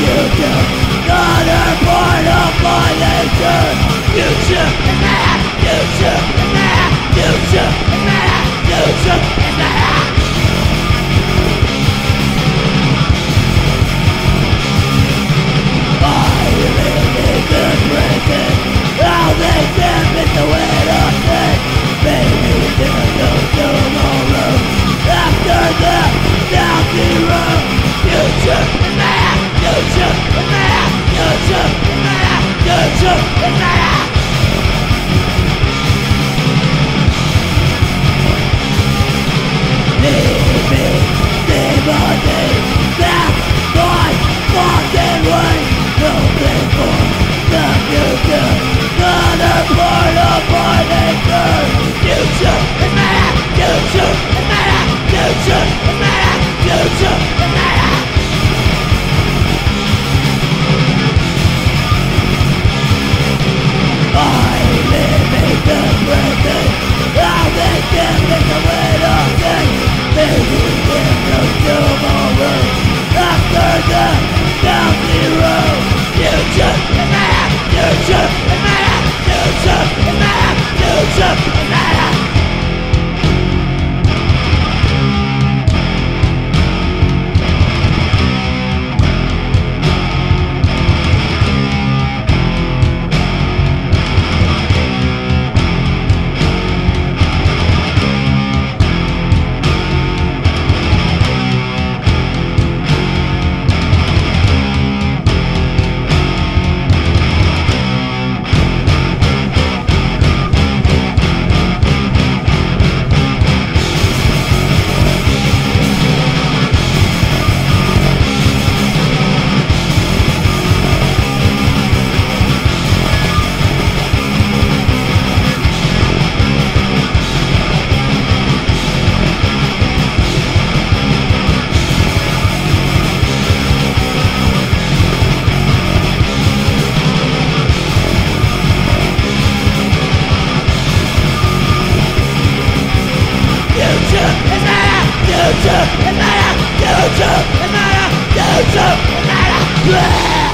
You do another part of my nature Future, future future, it's not no future, it's not a